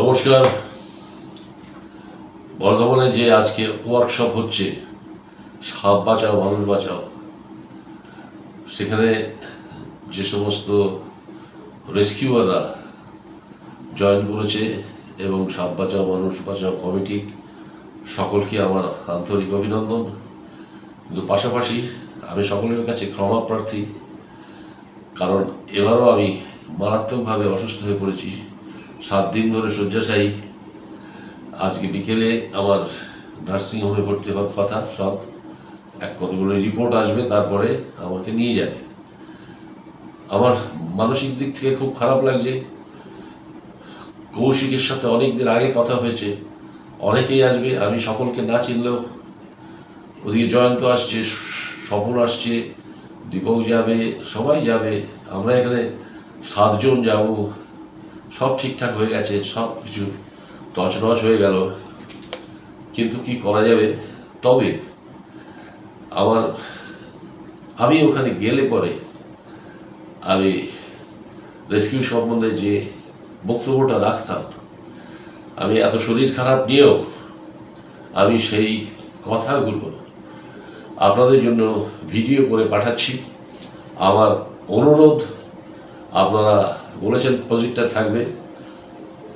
নমস্কার। বর্ধমানে যে আজকে ওয়ার্কশপ হচ্ছে, সাপ বাঁচাও, মানুষ বাঁচাও, সেখানে যে সমস্ত রেস্কিউয়াররা জয়েন করেছে এবং সাপ বাঁচাও, মানুষ বাঁচাও কমিটি সকলকে আমার আন্তরিক অভিনন্দন। কিন্তু পাশাপাশি আমি সকলের কাছে ক্ষমা প্রার্থী, কারণ এবারও আমি মারাত্মকভাবে অসুস্থ হয়ে পড়েছি। সাত দিন ধরে শয্যাশায়ী। আজকে বিকেলে আমার নার্সিংহোমে ভর্তি হওয়ার কথা, সব। এক কতগুলো রিপোর্ট আসবে, তারপরে আমাকে নিয়ে যাবে। আমার মানসিক দিক থেকে খুব খারাপ লাগছে। কৌশিকের সাথে অনেক দিন আগে কথা হয়েছে। অনেকেই আসবে, আমি সকলকে না চিনলেও। ওদিকে জয়ন্ত আসছে, স্বপন আসছে, দীপক যাবে, সবাই যাবে। আমরা এখানে সাতজন যাব। সব ঠিকঠাক হয়ে গেছে, সব কিছু তছনছ হয়ে গেল। কিন্তু কি করা যাবে? তবে আমার, আমি ওখানে গেলে পরে আমি রেস্কিউ সম্বন্ধে যে বক্তব্যটা রাখতাম, আমি এত শরীর খারাপ নিয়েও আমি সেই কথাগুলো আপনাদের জন্য ভিডিও করে পাঠাচ্ছি। আমার অনুরোধ আপনারা বলেছেন প্রজেক্টার থাকবে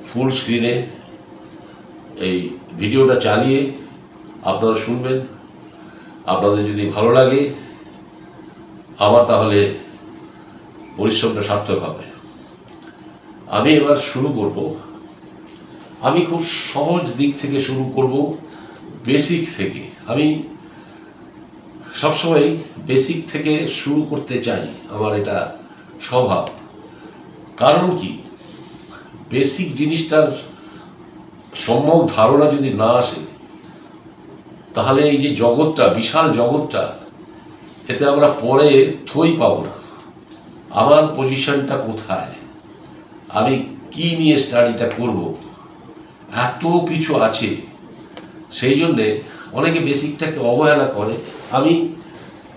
ফুল স্ক্রিনে এই ভিডিওটা চালিয়ে আপনারা শুনবেন। আপনাদের যদি ভালো লাগে আমার তাহলে পরিশ্রমটা সার্থক হবে। আমি এবার শুরু করব। আমি খুব সহজ দিক থেকে শুরু করব বেসিক থেকে। আমি সবসময় বেসিক থেকে শুরু করতে চাই, আমার এটা স্বভাব। কারণ কি? বেসিক জিনিসটার সম্যক ধারণা যদি না আসে, তাহলে এই যে জগৎটা, বিশাল জগৎটা, এতে আমরা পরে থই পাবো না। আমার পজিশনটা কোথায়? আমি কি নিয়ে স্টাডিটা করব? এত কিছু আছে। সেই জন্যে অনেকে বেসিকটাকে অবহেলা করে। আমি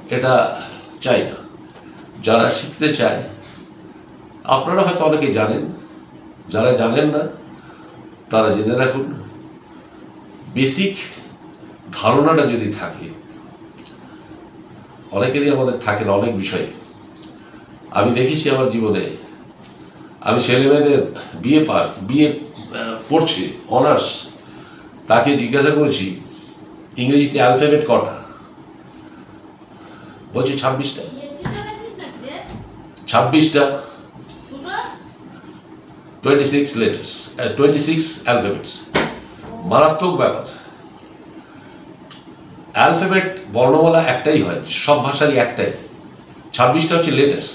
এটা চাই না। যারা শিখতে চায় আপনারা হয়তো অনেকে জানেন যারা জানেন না তারা জেনে রাখুন বেসিক ধারণাটা যদি থাকে অনেকেরই আমাদের থাকে না অনেক বিষয়ে। আমি দেখেছি আমার জীবনে আমি ছেলেমেয়েদের বিয়ে পার বিয়ে পড়ছে অনার্স তাকে জিজ্ঞাসা করেছি ইংরেজিতে অ্যালফাবেট কটা? বলছে ছাব্বিশটা। ছাব্বিশটা। Twenty six letters twenty six alphabets মারাত্মক ব্যাপার। অ্যালফাবেট বর্ণমালা একটাই হয়, সব ভাষারই একটাই। ছাব্বিশটা হচ্ছে লেটার্স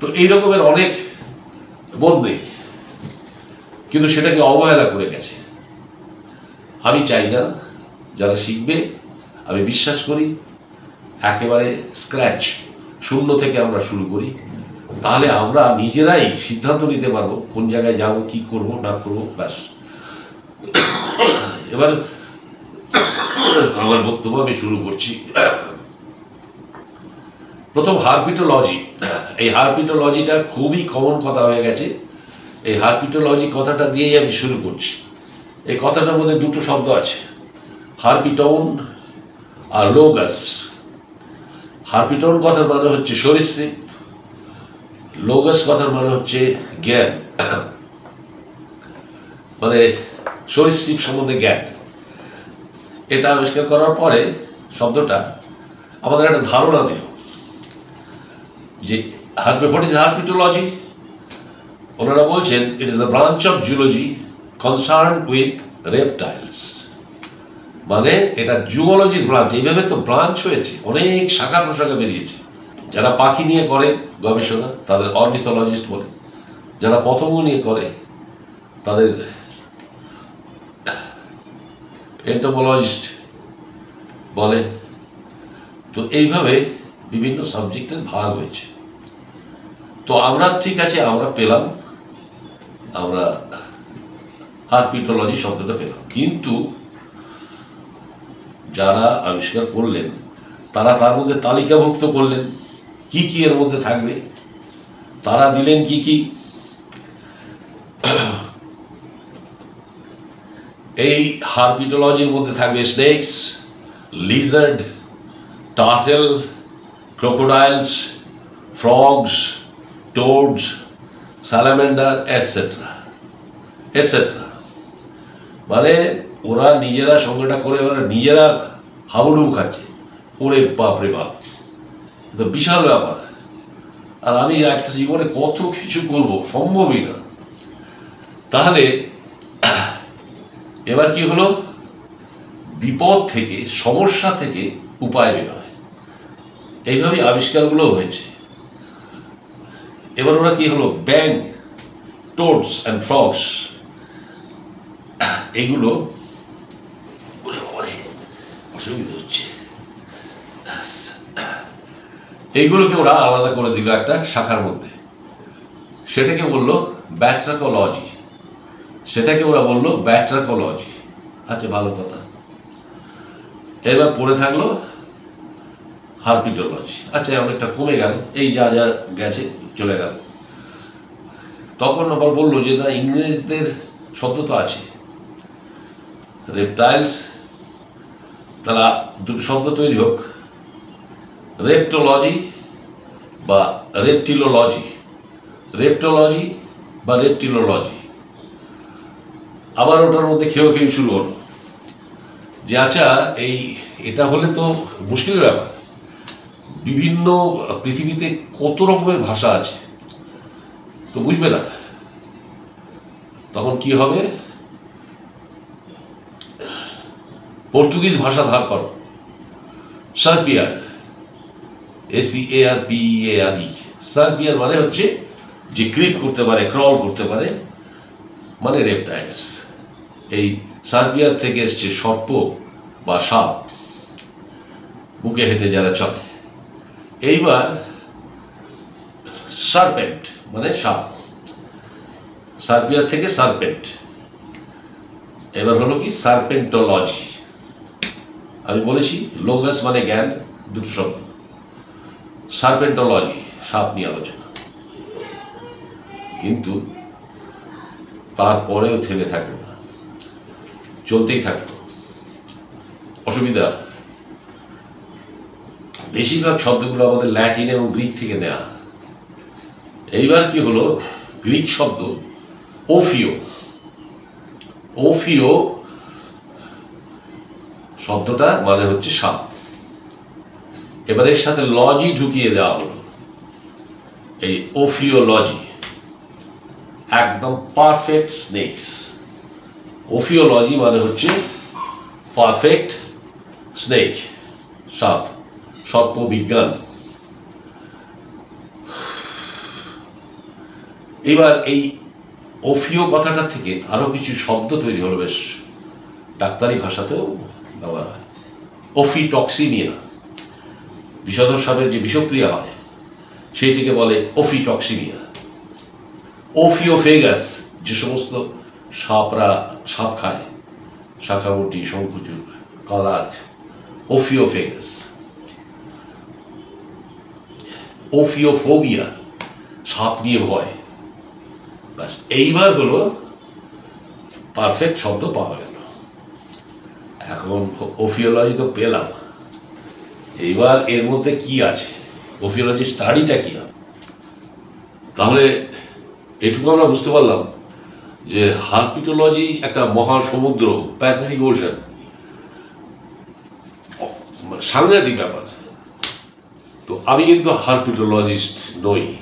তো এই রকমের অনেক বোধ নেই। কিন্তু সেটাকে অবহেলা করে গেছে। আমি চাই না যারা শিখবে, আমি বিশ্বাস করি, একেবারে স্ক্র্যাচ শূন্য থেকে আমরা শুরু করি। তাহলে আমরা নিজেরাই সিদ্ধান্ত নিতে পারব কোন জায়গায় যাব, কি করব, না করব, ব্যাস। এবার আমার বক্তব্য আমি শুরু করছি। প্রথম হারপিটোলজি। এই হারপিটোলজিটা খুবই কমন কথা হয়ে গেছে। এই হারপিটোলজি কথাটা দিয়েই আমি শুরু করছি। এই কথাটার মধ্যে দুটো শব্দ আছে। হারপিটন আর লোগাস। হারপিটন কথার মানে হচ্ছে সরীসৃপ। লোগাস কথার মানে হচ্ছে জ্ঞান। মানে সরীসৃপ সম্বন্ধে জ্ঞান। এটা আবিষ্কার করার পরে শব্দটা আমাদের একটা ধারণা দিল যে হার্পি ইজ হার্পিটোলজি, ওনারা বলছেন it is the branch of zoology concern with reptiles মানে এটা জুওলজির ব্রাঞ্চ এইভাবে তো ব্রাঞ্চ হয়েছে, অনেক শাখা প্রশাখা বেরিয়েছে। যারা পাখি নিয়ে করে গবেষণা, তাদের অর্নিথোলজিস্ট বলে। যারা পতঙ্গ নিয়ে করে, তাদের এন্টোমোলজিস্ট বলে। তো এইভাবে বিভিন্ন সাবজেক্টের ভাগ হয়েছে। তো আমরা ঠিক আছে, আমরা পেলাম। আমরা হারপিটোলজি শব্দটা পেলাম। কিন্তু যারা আবিষ্কার করলেন, তারা তার মধ্যে তালিকাভুক্ত করলেন। কি কি এর মধ্যে থাকবে? তারা দিলেন কি কি? এই হারপিটোলজির মধ্যে থাকবে snakes lizard turtle crocodiles frogs toads salamander etcetera etcetera মানে ওরা নিজেরা সঙ্গেটা করে, ওরা নিজেরা হাবুডুবু খাচ্ছে। ওরে বাপরে বাপ। তো বিশাল ব্যাপার। আর আমি একটা জীবনে কত কিছু করব, সম্ভবই না। তাহলে, এবার কি হলো? বিপদ থেকে, সমস্যা থেকে উপায় বেরোয় এইভাবেই আবিষ্কারগুলো হয়েছে। এবার ওরা কি হলো? ব্যাং, টোডস অ্যান্ড ফ্রগস। এইগুলো অসুবিধা হচ্ছে। এইগুলোকে ওরা আলাদা করে দিল একটা শাখার মধ্যে। সেটাকে বলল ব্যাট্রাকোলজি। সেটাকে ওরা বলল ব্যাট্রাকোলজি। আচ্ছা ভালো কথা। এবার পড়ে থাকল হারপিটোলজি। আচ্ছা অনেকটা কমে গেল। এই যা যা গেছে, চলে গেল। তখন আবার বলল যে, না, ইংরেজদের শব্দ তো আছে। রেপটাইলস তারা দুটো শব্দ তৈরি হোক। রেপটোলজি বা রেপটিলোলজি রেপটোলজি বা রেপটিলোলজি আবার ওটার মধ্যে খেয়েও খেয়ে শুরু হলো। যে আচ্ছা এই এটা হলে তো মুশকিল ব্যাপার। বিভিন্ন পৃথিবীতে কত রকমের ভাষা আছে। তো বুঝবে না। তখন কি হবে? পর্তুগিজ ভাষা ধার করো। সার্বিয়ার AC A R P A আর ই সার্বিয়ার মানে হচ্ছে যে ক্রিপ করতে পারে ক্রল করতে পারে মানে রেপটাইলস এই সার্বিয়ার থেকে এসছে সর্প বা সাপ, বুকে হেঁটে যারা চলে। এইবার সার্পেন্ট মানে সাপ। সার্বিয়ার থেকে সার্পেন্ট এবার হলো কি সার্পেন্টোলজি আমি বলেছি লোগাস মানে জ্ঞান, দুটো শব্দ। সার্পেন্টোলজি, সাপ নিয়ে আলোচনা। কিন্তু তারপরেও থেমে থাকবে না। চলতেই থাকবে। অসুবিধা। বেশিরভাগ শব্দগুলো আমাদের ল্যাটিন এবং গ্রিক থেকে নেওয়া এইবার কি হলো? গ্রিক শব্দ ওফিও। ওফিও শব্দটা মানে হচ্ছে সাপ। এবার এর সাথে লজি ঢুকিয়ে দেওয়া হলো। এই ওফিওলজি একদম পারফেক্ট স্নেকস ওফিওলজি মানে হচ্ছে পারফেক্ট স্নেক সাপ সর্প বিজ্ঞান। এবার এই ওফিও কথাটা থেকে আরও কিছু শব্দ তৈরি হলো, বেশ ডাক্তারি ভাষাতেও ব্যবহার হয়। ওফিটক্সিমিয়া বিষধর সাপের যে বিষক্রিয়া হয়, সেইটিকে বলে ওফিটক্সিমিয়া ওফিওফেগাস যে সমস্ত সাপরা সাপ খায়, শাখামুটি, শঙ্কুচুর, কলাজ ওফিওফেগাস ওফিওফোবিয়া সাপ নিয়ে ভয়। ব্যাস, এইবার হলো পারফেক্ট শব্দ পাওয়া গেল। এখন ওফিওলজি তো পেলাম। এইবার এর মধ্যে কি আছে? ওফিওলজি স্টাডিটা কি হবে? তাহলে এটুকু আমরা বুঝতে পারলাম যে হারপিটোলজি একটা মহাসমুদ্র প্যাসিফিক ওশান সাংঘাতিক ব্যাপার। তো আমি কিন্তু হারপিটোলজিস্ট নই।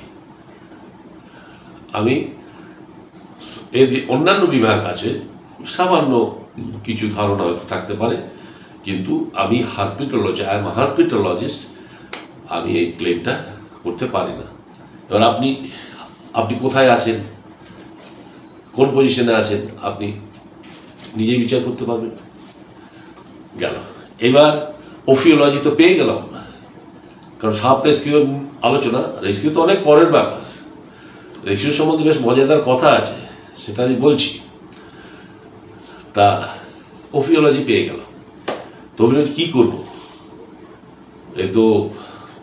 আমি এর যে অন্যান্য বিভাগ আছে, সামান্য কিছু ধারণা হয়তো থাকতে পারে। কিন্তু আমি হারপিটোলজি আই এম হারপিটোলজিস্ট আমি এই ক্লেমটা করতে পারি না। এবার আপনি আপনি কোথায় আছেন? কোন পজিশনে আছেন? আপনি নিজে বিচার করতে পারবেন। গেল। এবার ওফিওলজি তো পেয়ে গেলাম। কারণ সাপ রেস্কিউ আলোচনা রেস্কিউ তো অনেক পরের ব্যাপার। রেস্কিউ সম্বন্ধে বেশ মজাদার কথা আছে, সেটা আমি বলছি। তা ওফিওলজি পেয়ে গেলাম। তো ওফিওলজি কী করব? এই তো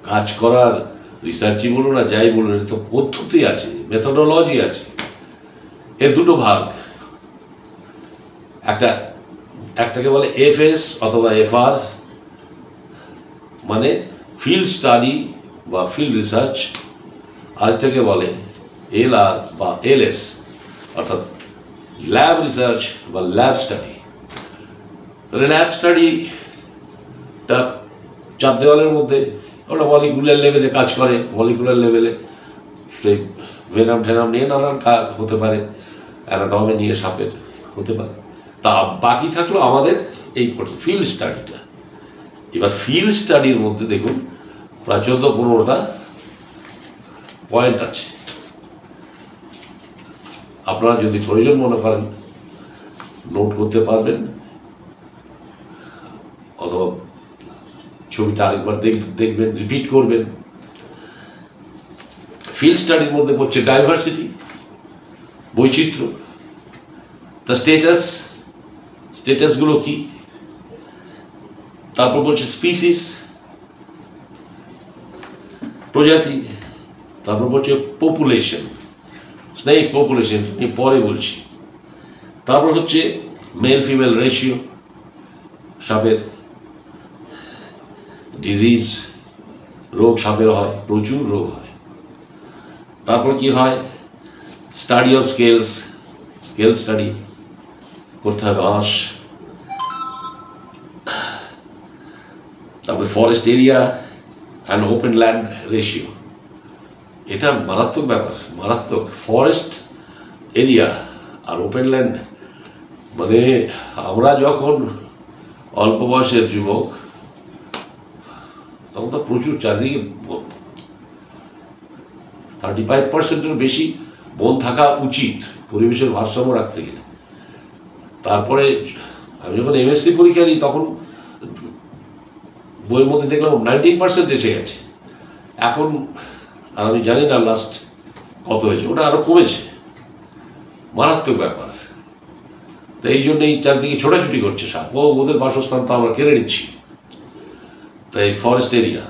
কাজ করার রিসার্চই বলুন না, যাই বলুন এর তো পদ্ধতি আছে মেথোডোলজি আছে। এর দুটো ভাগ। একটা, একটাকে বলে এফএস অথবা এফআর মানে ফিল্ড স্টাডি বা ফিল্ড রিসার্চ আরেকটাকে বলে এল আর বা এলএস অর্থাৎ ল্যাব রিসার্চ বা ল্যাব স্টাডি ল্যাব স্টাডিটা চার দেওয়ালের মধ্যে ওটা মলিকুলার লেভেলে কাজ করে মলিকুলার লেভেলে সেই ভেনাম ঠেনাম নিয়ে নানান কাজ হতে পারে অ্যানাটমি নিয়ে সাপের হতে পারে। তা বাকি থাকল আমাদের এই ফিল্ড স্টাডিটা এবার ফিল্ড স্টাডির মধ্যে দেখুন, প্রায় চোদ্দ পনেরোটা পয়েন্ট আছে। আপনারা যদি প্রয়োজন মনে করেন নোট করতে পারবেন। অথবা ছবিটা আরেকবার দেখ- দেখবেন রিপিট করবেন। ফিল্ড স্টাডির মধ্যে পড়ছে ডাইভার্সিটি বৈচিত্র্য। তা স্টেটাস স্টেটাসগুলো কি? তারপর বলছে স্পিসিস প্রজাতি। তারপর বলছে পপুলেশন স্নেক পপুলেশন নিয়ে পরে বলছি। তারপর হচ্ছে মেল ফিমেল রেশিও সাপের ডিজিজ রোগ সাপের হয়, প্রচুর রোগ হয়। তারপর কি হয়? Study of scales scale study করতে হবে আঁশ তারপরে forest area and open land ratio এটা মারাত্মক ব্যাপার, মারাত্মক। ফরেস্ট এরিয়া আর ওপেন ল্যান্ড মানে আমরা যখন অল্প বয়সের যুবক তখন তো প্রচুর চারদিকে থার্টি ফাইভ পার্সেন্টের বেশি বন থাকা উচিত পরিবেশের ভারসাম্য রাখতে গেলে। তারপরে আমি যখন এমএসসি পরীক্ষা দিই, তখন বইয়ের মধ্যে দেখলাম নাইনটিন পার্সেন্ট এসে গেছে। এখন, আর আমি জানি না লাস্ট কত হয়েছে, ওটা আরও কমেছে। মারাত্মক ব্যাপার। তো এই জন্য এই চারদিকে ছোটাছুটি করছে সাপ। ও, ওদের বাসস্থান তো আমরা কেড়ে নিচ্ছি। তাই forest area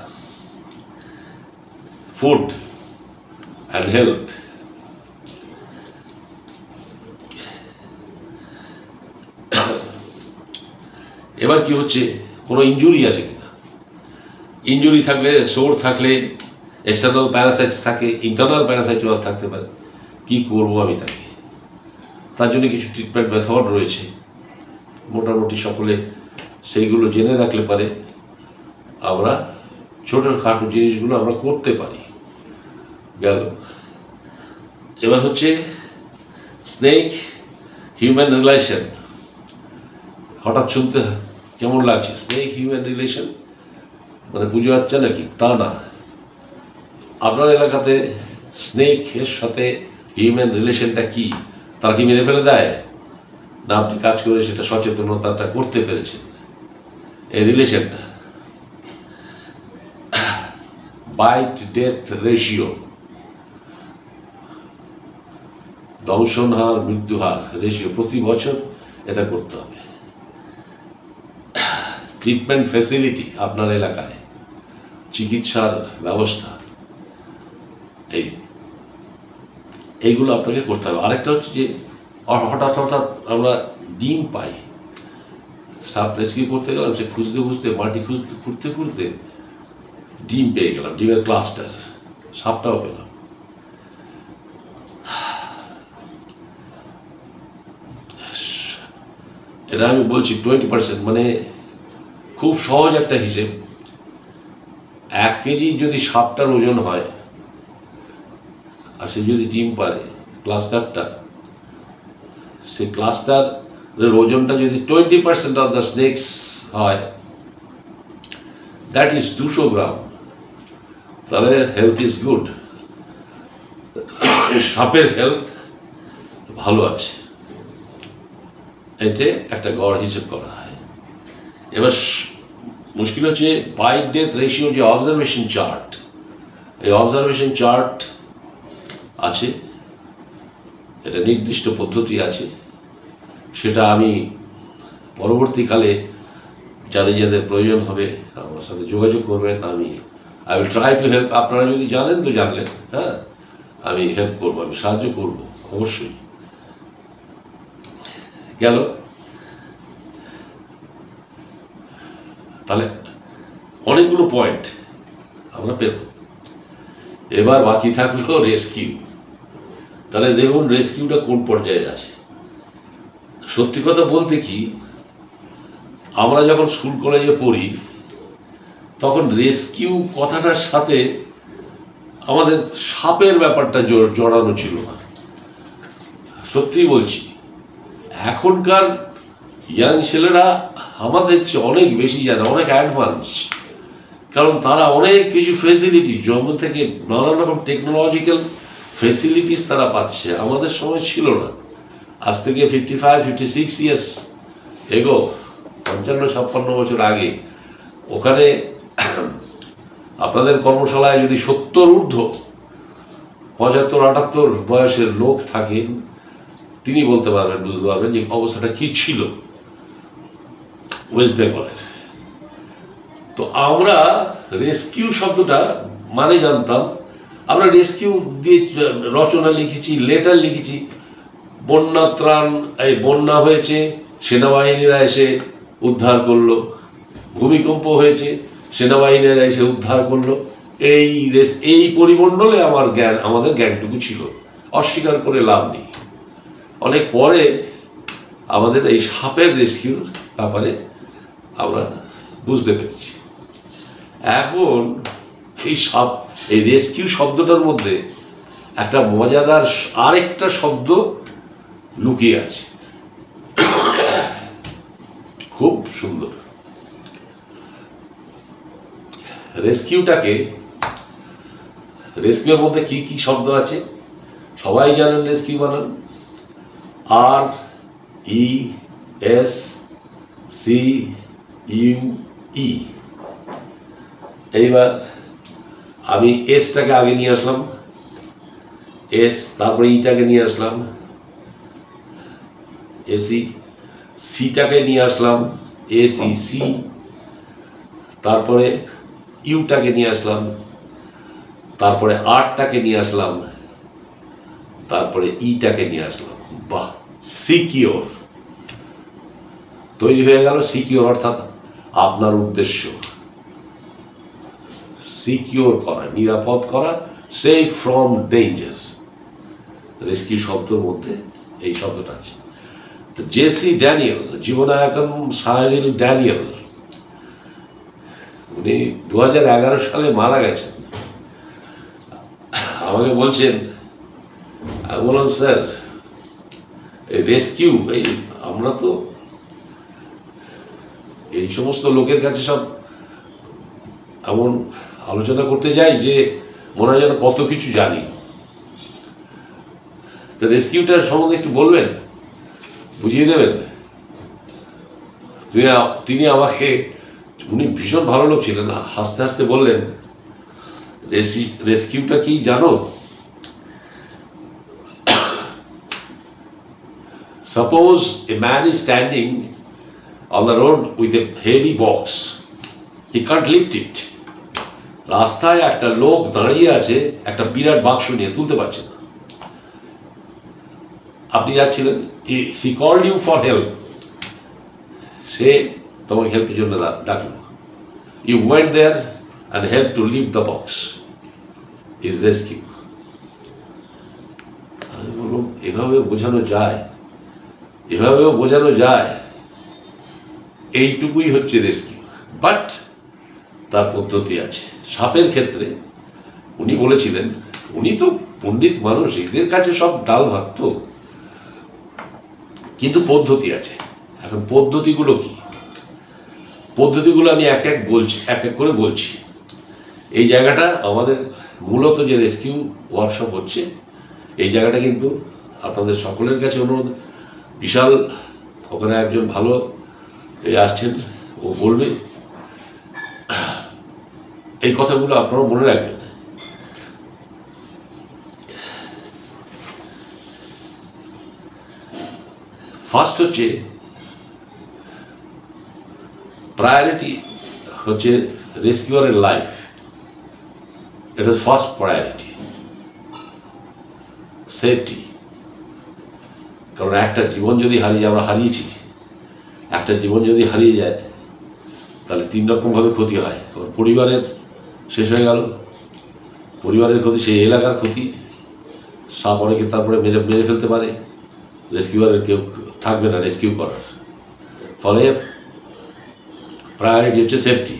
food and health এবার কি হচ্ছে? কোনো ইনজুরি আছে কিনা? ইনজুরি থাকলে সোর থাকলে এক্সটার্নাল প্যারাসাইটস থাকে ইন্টারনাল প্যারাসাইটও থাকতে পারে। কি করব আমি তাকে? তার জন্য কিছু ট্রিটমেন্ট মেথড রয়েছে। মোটামুটি সকলে সেইগুলো জেনে রাখলে পারে। আমরা ছোটোখাটো জিনিসগুলো আমরা করতে পারি। গেল। এবার হচ্ছে স্নেক হিউম্যান রিলেশন হঠাৎ শুনতে কেমন লাগছে? স্নেক হিউম্যান রিলেশন মানে পুজো হচ্ছে নাকি তা না। আপনার এলাকাতে স্নেক এর সাথে হিউম্যান রিলেশনটা কি? তারা কি মেরে ফেলে দেয়? না, আপনি কাজ করে সেটা সচেতনতাটা করতে পেরেছেন। এই রিলেশনটা বাইট ডেথ রেশিও দংশন হার, মৃত্যু হার রেশিও প্রতি বছর এটা করতে হবে। ট্রিটমেন্ট ফ্যাসিলিটি আপনার এলাকায়, চিকিৎসার ব্যবস্থা, এই, এইগুলো আপনাকে করতে হবে। আরেকটা হচ্ছে যে হঠাৎ হঠাৎ আমরা ডিম পাই। সাপ রেস্কিউ করতে গেলাম, সে খুঁজতে খুঁজতে, মাটি খুঁজতে, খুঁড়তে খুঁড়তে ডিম পেয়ে গেলাম, ডিমের ক্লাস্টার সাপটাও পেলাম। এটা আমি বলছি টোয়েন্টি পার্সেন্ট মানে খুব সহজ একটা হিসেব। এক কেজি যদি সাপটার ওজন হয়, আর সে যদি ডিম পারে ক্লাস্টারটা সে ক্লাস্টারের ওজনটা যদি twenty percent of the snakes হয় দ্যাট ইজ দুশো গ্রাম। তাহলে হেলথ ইজ গুড সাপের হেলথ ভালো আছে। এতে একটা গড় হিসেব করা হয়। এবার মুশকিল হচ্ছে বাইক ডেথ রেশিও যে অবজারভেশন চার্ট এই অবজারভেশন চার্ট আছে। এটা নির্দিষ্ট পদ্ধতি আছে। সেটা আমি পরবর্তীকালে যাদের যাদের প্রয়োজন হবে আমার সাথে যোগাযোগ করবেন, আমি I will try to help আপনারা যদি জানেন তো জানলেন হ্যাঁ? আমি হেল্প করব, আমি সাহায্য করব, অবশ্যই। গেল? তাহলে অনেকগুলো পয়েন্ট আমরা পেলাম। এবার বাকি থাকল রেস্কিউ তাহলে দেখুন রেস্কিউটা কোন পর্যায়ে আছে। সত্যি কথা বলতে কি, আমরা যখন স্কুল কলেজে পড়ি তখন রেস্কিউ কথাটার সাথে আমাদের সাপের ব্যাপারটা জড়ানো ছিল না। সত্যি বলছি, এখনকার ইয়াং ছেলেরা আমাদের চেয়ে অনেক বেশি জানে, অনেক অ্যাডভান্স কারণ তারা অনেক কিছু ফেসিলিটি জন্ম থেকে নানান রকম টেকনোলজিক্যাল ফেসিলিটিস তারা পাচ্ছে। আমাদের সময় ছিল না। আজ থেকে fifty five fifty six years ago পঞ্চান্ন, ছাপ্পান্ন বছর আগে, ওখানে আপনাদের কর্মশালায় যদি সত্তর ঊর্ধ্ব, পঁচাত্তর, আটাত্তর বয়সের লোক থাকেন, তিনি বলতে পারবেন, বুঝতে পারবেন যে অবস্থাটা কি ছিল ওয়েস্ট বেঙ্গলের তো আমরা রেস্কিউ শব্দটা মানে জানতাম। আমরা রেস্কিউ দিয়ে রচনা লিখেছি লেটার লিখেছি, বন্যা ত্রাণ, এই বন্যা হয়েছে, সেনাবাহিনীরা এসে উদ্ধার করল, ভূমিকম্প হয়েছে। সেনাবাহিনীরা এসে উদ্ধার করল। এই রেস এই পরিমণ্ডলে আমার জ্ঞান আমাদের জ্ঞানটুকু ছিল। অস্বীকার করে লাভ নেই। অনেক পরে আমাদের এই সাপের রেস্কিউর ব্যাপারে আমরা বুঝতে পেরেছি। এখন এই সাপ এই রেস্কিউ শব্দটার মধ্যে একটা মজাদার আরেকটা শব্দ লুকিয়ে আছে। খুব সুন্দর। রেস্কিউটাকে, রেস্কিউর মধ্যে কি কি শব্দ আছে? সবাই জানেন রেস্কিউ বানান R, E, S, C, U, E. এইবার আমি এসটাকে আগে নিয়ে আসলাম। এস, তারপরে ইটাকে নিয়ে আসলাম। এসি সিটাকে নিয়ে আসলাম। এসি সি, তারপরে ইউটাকে নিয়ে আসলাম, তারপরে আরটাকে নিয়ে আসলাম, তারপরে ইটাকে নিয়ে আসলাম। বাহ, সিকিওর। তৈরি হয়ে গেল সিকিওর, অর্থাৎ আপনার উদ্দেশ্য। সিকিওর করা, নিরাপদ করা সেফ ফ্রম ডেঞ্জার রেস্কিউ শব্দের মধ্যে এই শব্দটা আছে। জেসি ড্যানিয়েল জীবনায়কন সাহেল ড্যানিয়েল উনি দু সালে মারা গেছেন। আমাকে বলছেন আমি বললাম, স্যার রেস্কিউ, এই আমরা তো এই সমস্ত লোকের কাছে সব এমন আলোচনা করতে যাই যে মনে হয় যেন কত কিছু জানি। তো রেস্কিউটার সম্বন্ধে একটু বলবেন? বুঝিয়ে দেবেন? তিনি আমাকে উনি ভীষণ ভালো লোক ছিলেন। হাসতে হাসতে বললেন, রেসি, রেস্কিউটা কি জানো? Suppose a man is standing on the road with a heavy box. He can't lift ইট রাস্তায় একটা লোক দাঁড়িয়ে আছে, একটা বিরাট বাক্স নিয়ে, তুলতে পারছে না। আপনি যাচ্ছিলেন he called you for help সে তোমাকে হেল্পের জন্য ডাকলো। You went there and help to leave the box is rescue আমি বললাম, এভাবে বোঝানো যায়? এভাবেও বোঝানো যায়? এইটুকুই হচ্ছে রেস্কিউ বাট তার পদ্ধতি আছে। সাপের ক্ষেত্রে উনি বলেছিলেন, উনি তো পণ্ডিত মানুষ, এদের কাছে সব ডাল ভাত তো। কিন্তু পদ্ধতি আছে। এখন পদ্ধতিগুলো কি? পদ্ধতিগুলো আমি এক এক বলছি, এক এক করে বলছি। এই জায়গাটা আমাদের মূলত যে রেস্কিউ ওয়ার্কশপ হচ্ছে, এই জায়গাটা কিন্তু আপনাদের সকলের কাছে অনুরোধ। বিশাল, ওখানে একজন ভালো আসছেন, ও বলবে। এই কথাগুলো আপনারা মনে রাখবেন। ফার্স্ট হচ্ছে প্রায়োরিটি হচ্ছে রেস্কিউয়ারের লাইফ। এটা ফার্স্ট প্রায়োরিটি সেফটি কারণ একটা জীবন যদি হারিয়ে আমরা হারিয়েছি, একটা জীবন যদি হারিয়ে যায়, তাহলে তিন রকমভাবে ক্ষতি হয়। তোর পরিবারের শেষ হয়ে গেল, পরিবারের ক্ষতি, সেই এলাকার ক্ষতি সাপ অনেকে তারপরে মেরে মেরে ফেলতে পারে। রেস্কিউয়ারের কেউ থাকবে না রেস্কিউ করার। ফলে প্রায়োরিটি হচ্ছে সেফটি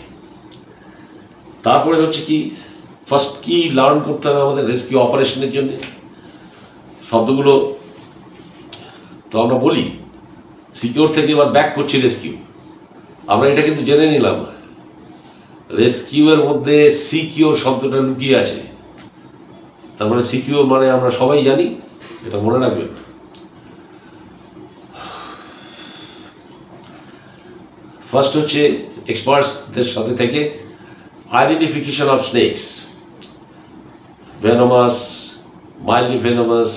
তারপরে হচ্ছে কি ফার্স্ট কি লার্ন করতে হবে আমাদের রেস্কিউ অপারেশনের জন্য? শব্দগুলো তো আমরা বলি সিকিউর থেকে এবার ব্যাক করছি রেস্কিউ আমরা এটা কিন্তু জেনে নিলাম। রেস্কিউয়ের মধ্যে সিকিউর শব্দটা লুকিয়ে আছে। তার মানে সিকিউর মানে আমরা সবাই জানি, এটা মনে রাখবেন। ফার্স্ট হচ্ছে এক্সপার্টসদের সাথে থেকে identification of snakes venomous mildly venomous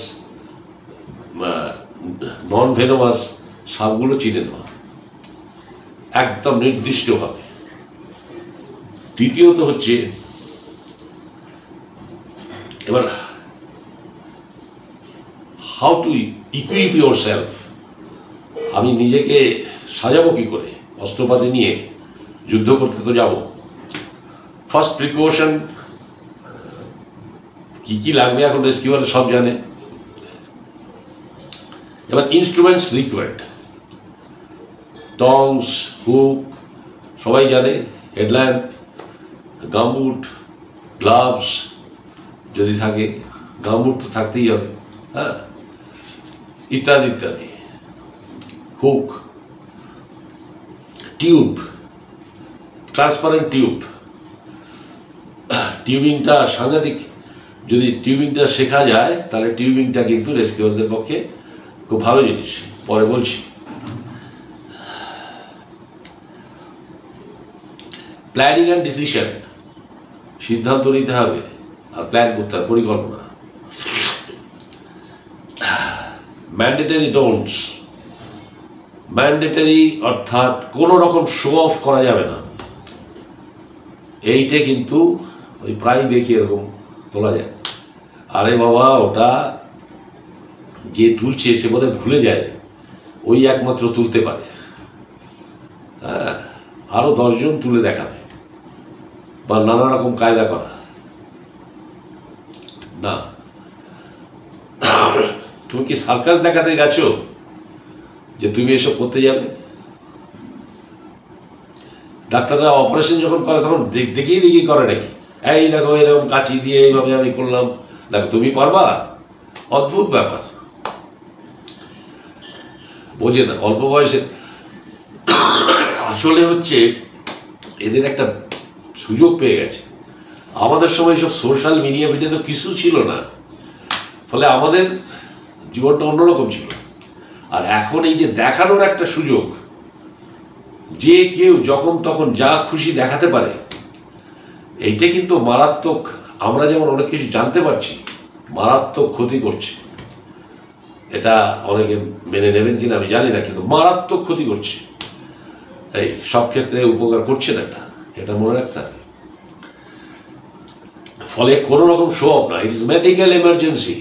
non venomous সাপগুলো চিনে নেওয়া। একদম নির্দিষ্টভাবে। দ্বিতীয়ত হচ্ছে, এবার how to equip yourself আমি নিজেকে সাজাবো কি করে? অস্ত্রপাতি নিয়ে যুদ্ধ করতে তো যাব। ফার্স্ট প্রিকশন কি কি লাগবে এখন রেস্কিউয়ার সব জানে। এবার ইনস্ট্রুমেন্টস রিকোয়ার্ড টংস হুক সবাই জানে হেডল্যাম্প গামবুট গ্লাভস যদি থাকে, গামবুট তো থাকতেই হবে হ্যাঁ? ইত্যাদি ইত্যাদি। Hook tube transparent tube. টিউবিংটা সাংঘাতিক। যদি টিউবিংটা শেখা যায়, তাহলে টিউবিংটা কিন্তু রেস্কিউরদের পক্ষে খুব ভালো জিনিস। পরে বলছি। প্ল্যানিং অ্যান্ড ডিসিশন সিদ্ধান্ত নিতে হবে আর প্ল্যান করতে হবে, পরিকল্পনা। ম্যান্ডেটারি ডোন্টস ম্যান্ডেটারি অর্থাৎ কোনো রকম শো অফ করা যাবে না। এইটা কিন্তু ওই প্রায় দেখি এরকম তোলা যায়। আরে বাবা, ওটা যে তুলছে সে বোধহয় ভুলে যায়। ওই একমাত্র তুলতে পারে। হ্যাঁ আরও দশজন তুলে দেখাবে। বা নানা রকম কায়দা করা। না। তুমি কি সার্কাস দেখাতে গেছো? যে তুমি এসব করতে যাবে। ডাক্তাররা অপারেশন যখন করে, তখন দেখ- দেখেই দেখেই করে নাকি। এই দেখো, এরকম কাঁচি দিয়ে এইভাবে আমি করলাম। দেখো, তুমি পারবা? অদ্ভুত ব্যাপার। বোঝে না, অল্প বয়সে। আসলে হচ্ছে, এদের একটা সুযোগ পেয়ে গেছে। আমাদের সময় সব সোশ্যাল মিডিয়া ভিডিও তো কিছু ছিল না। ফলে আমাদের জীবনটা অন্যরকম ছিল। আর এখন এই যে দেখানোর একটা সুযোগ, যে কেউ যখন তখন যা খুশি দেখাতে পারে, এইটা কিন্তু মারাত্মক, আমরা যেমন অনেক কিছু জানতে পারছি, মারাত্মক ক্ষতি করছে। এটা অনেকে মেনে নেবেন কিনা আমি জানি না, কিন্তু মারাত্মক ক্ষতি করছে। এই সব ক্ষেত্রে উপকার করছে না এটা এটা মনে রাখতে হবে। ফলে কোনো রকম শো অফ না ইট ইস মেডিকেল এমার্জেন্সি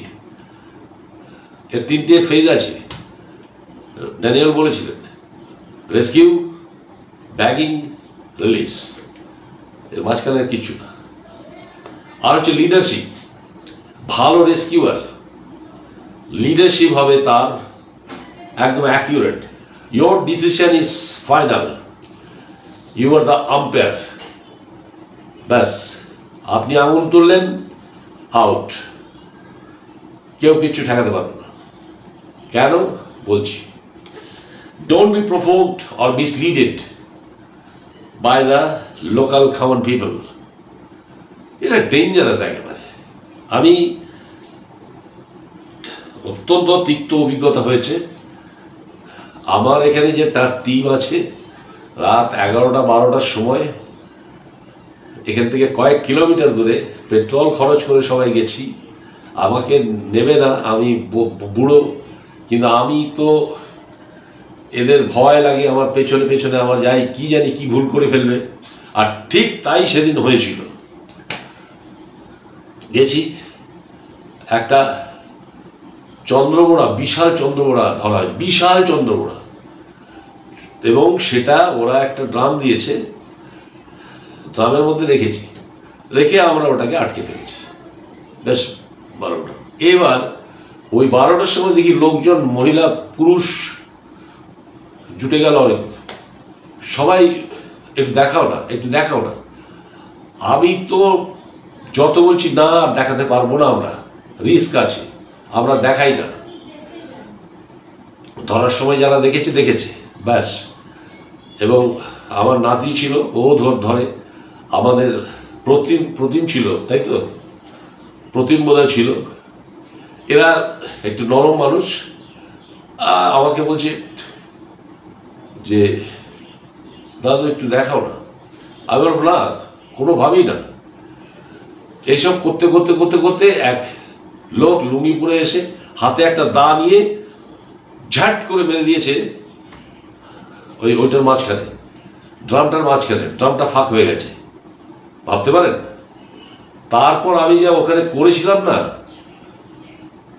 এর তিনটে ফেজ আছে। ড্যানিয়েল বলেছিলেন রেস্কিউ ব্যাগিং রিলিজ এর মাঝখানে কিছু না। আর হচ্ছে লিডারশিপ ভালো রেস্কিউয়ার লিডারশিপ হবে তার একদম accurate your decision is final you are the umpire ব্যাস, আপনি আঙুল তুললেন আউট কেউ কিচ্ছু ঠেকাতে পারবে না। কেন? বলছি। Don't be provoked or misleaded by the local খাওয়ান পিপল এটা ডেঞ্জারাস একেবারে। আমি অত্যন্ত তিক্ত অভিজ্ঞতা হয়েছে। আমার এখানে যে তার টিম আছে, রাত এগারোটা বারোটার সময়, এখান থেকে কয়েক কিলোমিটার দূরে পেট্রোল খরচ করে সবাই গেছি। আমাকে নেবে না, আমি বুড়ো, কিন্তু আমি তো এদের ভয় লাগে আমার পেছনে পেছনে আমার যাই কি জানি কি ভুল করে ফেলবে। আর ঠিক তাই সেদিন হয়েছিল। গেছি, একটা চন্দ্রবোড়া বিশাল চন্দ্রবোড়া ধরা হয়, বিশাল চন্দ্রবোড়া এবং সেটা ওরা একটা ড্রাম দিয়েছে, ড্রামের মধ্যে রেখেছি। রেখে আমরা ওটাকে আটকে ফেলেছি। বেশ, বারোটা। এবার ওই বারোটার সময় দেখি লোকজন, মহিলা, পুরুষ জুটে গেল অনেক। সবাই, একটু দেখাও না, একটু দেখাও না। আমি তো যত বলছি না দেখাতে পারব না আমরা। রিস্ক আছে, আমরা দেখাই না। ধরার সময় যারা দেখেছে দেখেছে, ব্যাস। এবং আমার নাতি ছিল, ও ধর ধরে। আমাদের প্রতিম প্রতিম ছিল, তাই তো? প্রতিম বোধহয় ছিল। এরা একটু নরম মানুষ। আমাকে বলছে যে, দাদু একটু দেখাও না। আমি বললাম, না, কোনোভাবেই না। এইসব করতে করতে করতে করতে এক লোক লুঙ্গি পরে এসে হাতে একটা দা নিয়ে ঝাট করে মেরে দিয়েছে ওই, ওইটার মাঝখানে। ড্রামটার মাঝখানে। ড্রামটা ফাঁক হয়ে গেছে। ভাবতে পারেন? তারপর আমি যা ওখানে করেছিলাম না,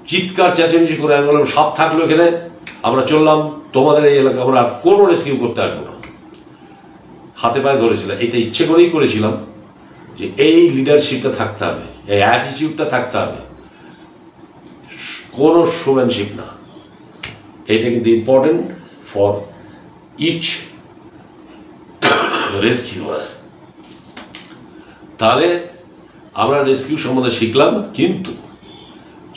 চিৎকার চেঁচামেচি করে আমি বললাম, সাপ থাকল এখানে, আমরা চললাম। তোমাদের এই এলাকা আমরা আর কোনো রেস্কিউ করতে আসব না। হাতে পায়ে ধরেছিলাম। এটা ইচ্ছে করেই করেছিলাম যে এই লিডারশিপটা থাকতে হবে, এই অ্যাটিটিউডটা থাকতে হবে। কোনো শোম্যানশিপ না। এটা কিন্তু ইম্পর্টেন্ট ফর ইচ রেস্কিউয়ার তাহলে আমরা রেস্কিউ সম্বন্ধে শিখলাম, কিন্তু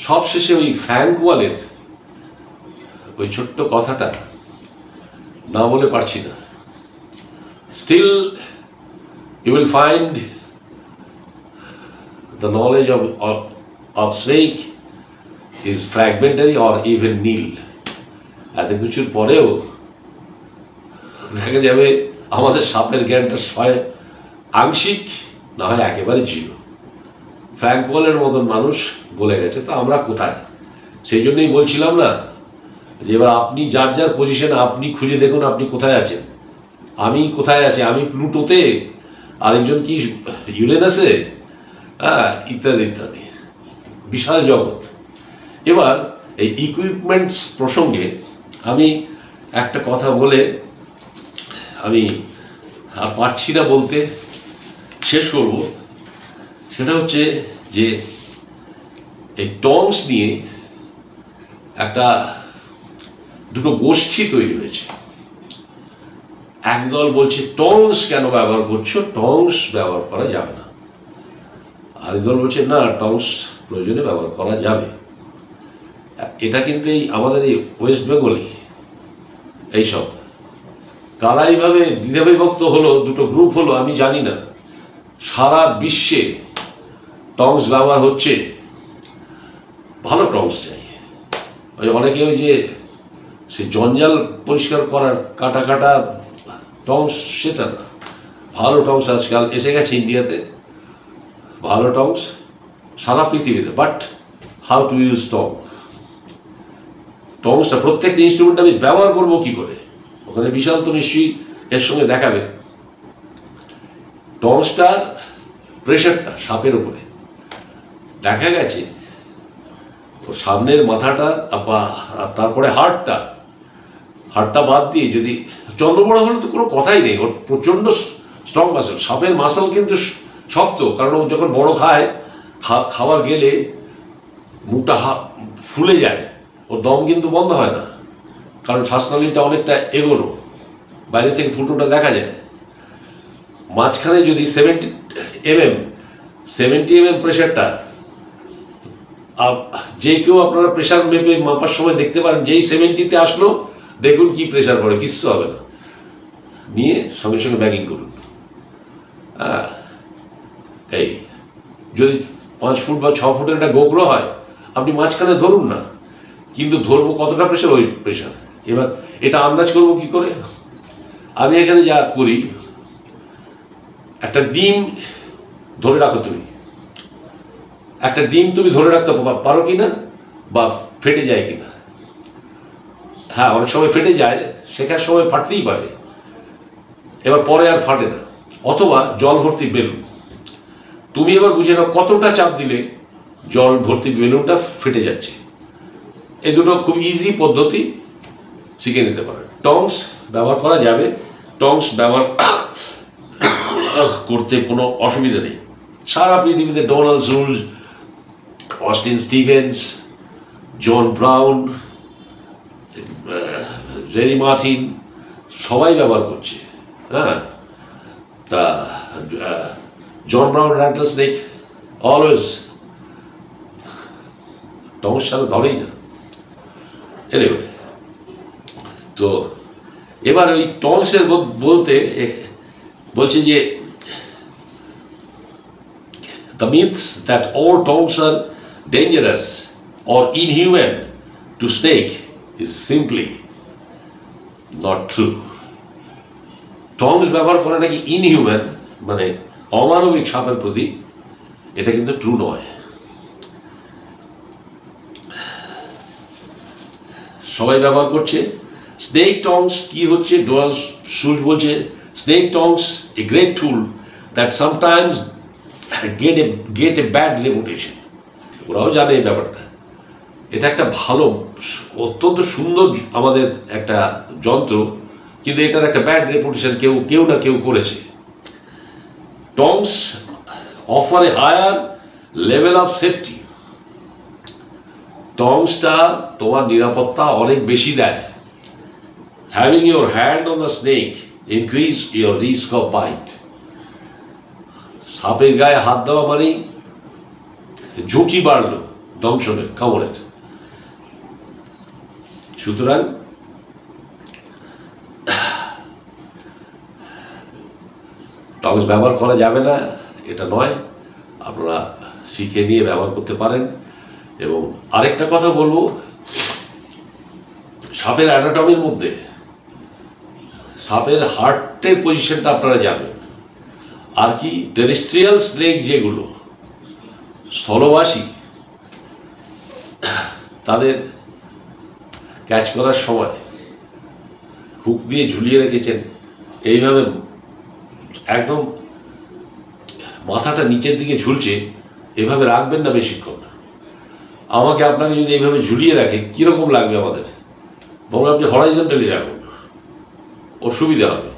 সবশেষে ওই ফ্যাঙ্কওয়ালের ওই ছোট্ট কথাটা না বলে পারছি না। Still you will find the knowledge of of of is is or even নীল এত কিছুর পরেও দেখা যাবে আমাদের সাপের জ্ঞানটা হয় আংশিক, না হয় একেবারে জিরো। ফ্র্যাঙ্কওয়ালের মতন মানুষ বলে গেছে, তো আমরা কোথায়? সেই জন্যই বলছিলাম না যে এবার আপনি যার যার পজিশনে আপনি খুঁজে দেখুন আপনি কোথায় আছেন। আমি কোথায় আছি? আমি প্লুটোতে, আরেকজন কি, ইউরেনাসে? হ্যাঁ ইত্যাদি ইত্যাদি। বিশাল জগৎ। এবার এই ইকুইপমেন্টস প্রসঙ্গে আমি একটা কথা বলে আমি আর পারছি না বলতে, শেষ করব। সেটা হচ্ছে যে এই টংস নিয়ে একটা দুটো গোষ্ঠী তৈরি হয়েছে। একদল বলছে, টংস কেন ব্যবহার করছ? টংস ব্যবহার করা যাবে না। আরেকদল বলছে, না, টংস প্রয়োজনে ব্যবহার করা যাবে। এটা কিন্তু এই আমাদের এই ওয়েস্ট বেঙ্গলে এইসব। কারা এইভাবে দ্বিধাবিভক্ত হলো, দুটো গ্রুপ হলো, আমি জানি না। সারা বিশ্বে টংস ব্যবহার হচ্ছে। ভালো টংস চাই। ওই অনেকে ওই যে সে জঞ্জাল পরিষ্কার করার কাটা কাটা টংস সেটা না। ভালো টংস আজকাল এসে গেছে ইন্ডিয়াতে ভালো টংস সারা পৃথিবীতে। বাট হাউ টু ইউজ টং টংসটা প্রত্যেকটা ইনস্ট্রুমেন্ট আমি ব্যবহার করব কি করে? ওখানে বিশাল তো নিশ্চয়ই এর সঙ্গে দেখাবে। টংসটার প্রেশারটা সাপের উপরে। দেখা গেছে সামনের মাথাটা বা তারপরে হাড়টা হাড়টা বাদ দিয়ে যদি চন্দ্রবড় হলে তো কোনো কথাই নেই। ওর প্রচণ্ড স্ট্রং মাসেল সাপের মাসেল কিন্তু শক্ত। কারণ ও যখন বড় খায়, খা- খাবার গেলে মুখটা হা- ফুলে যায়। ওর দম কিন্তু বন্ধ হয় না। কারণ শ্বাসনালীটা অনেকটা এগোনো। বাইরে থেকে ফুটোটা দেখা যায়। মাঝখানে যদি seventy M M seventy M M প্রেশারটা যে কেউ আপনারা প্রেশার মেপে মাপার সময় দেখতে পারেন, যেই সেভেন্টিতে আসলো দেখুন কি প্রেশার পড়ে, কিচ্ছু হবে না। নিয়ে সঙ্গে সঙ্গে ব্যাগিং করুন। এই, যদি পাঁচ ফুট বা ছ ফুটের একটা গোগ্র হয়, আপনি মাঝখানে ধরুন না, কিন্তু ধরবো কতটা প্রেশার ওই প্রেশার এবার এটা আন্দাজ করব কি করে? আমি এখানে যা করি, একটা ডিম ধরে রাখো তুমি। একটা ডিম তুমি ধরে রাখতে পারো কি না বা ফেটে যায় কি না হ্যাঁ অনেক সময় ফেটে যায়, শেখার সময় ফাটতেই পারে। এবার পরে আর ফাটে না। অথবা জল ভর্তি বেলুন। তুমি এবার বুঝে নাও কতটা চাপ দিলে জল ভর্তি বেলুনটা ফেটে যাচ্ছে। এই দুটো খুব ইজি পদ্ধতি শিখে নিতে পারে। টংস ব্যবহার করা যাবে। টংস ব্যবহার করতে কোনো অসুবিধা নেই। সারা পৃথিবীতে Donald Jules, Austin Stevens, John Brown Jerry Martin সবাই ব্যবহার করছে হ্যাঁ? তা জন ব্রাউন র্যান্টাল স্নেক, অলওয়েজ সাথে ধরেই না। এনিওয়ে তো এবার ওই টংসের বলতে বলছে যে, the myths that all tongues are dangerous or inhuman to snake is simply not true. Tongs ব্যবহার করা নাকি ইনহিউম্যান মানে অমানবিক সাপের প্রতি, এটা কিন্তু ট্রু নয়। সবাই ব্যবহার করছে। স্নেক টংস কি হচ্ছে? ডোয়াল সুজ বলছে snake tongs a great tool that sometimes get a get a bad reputation ওরাও জানে এই ব্যাপারটা। এটা একটা ভালো, অত্যন্ত সুন্দর আমাদের একটা যন্ত্র, কিন্তু এটার একটা ব্যাড রেপুটেশন কেউ কেউ না কেউ করেছে। Tongs offer a higher level of safety টংসটা তোমার নিরাপত্তা অনেক বেশি দেয়। Having your hand on the snake increase your risk of bite সাপের গায়ে হাত দেওয়া মানেই ঝুঁকি বাড়লো দংশনের কামড়ের। সুতরাং টংস ব্যবহার করা যাবে না, এটা নয়। আপনারা শিখে নিয়ে ব্যবহার করতে পারেন। এবং আরেকটা কথা বলব, সাপের অ্যানাটমির মধ্যে সাপের হার্টের পজিশনটা আপনারা জানেন। আর কি টেরিস্ট্রিয়াল স্নেক যেগুলো, স্থলবাসী, তাদের ক্যাচ করার সময় হুক দিয়ে ঝুলিয়ে রেখেছেন, এইভাবে একদম মাথাটা নিচের দিকে ঝুলছে, এভাবে রাখবেন না বেশিক্ষণ আমাকে আপনাকে যদি এইভাবে ঝুলিয়ে রাখে, কীরকম লাগবে আমাদের? বরং আপনি হরাইজন্টালি রাখুন। ওর সুবিধা হবে।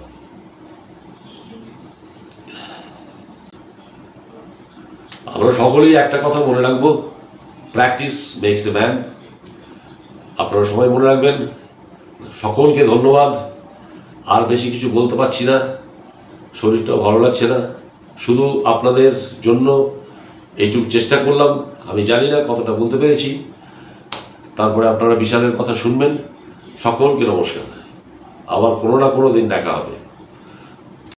আমরা সকলেই একটা কথা মনে রাখব প্র্যাকটিস মেক্স এ ম্যান আপনারা সবাই মনে রাখবেন, সকলকে ধন্যবাদ। আর বেশি কিছু বলতে পারছি না। শরীরটাও ভালো লাগছে না। শুধু আপনাদের জন্য এইটুকু চেষ্টা করলাম। আমি জানি না কতটা বলতে পেরেছি। তারপরে আপনারা বিশালের কথা শুনবেন। সকলকে নমস্কার। আবার কোনো না কোনো দিন দেখা হবে।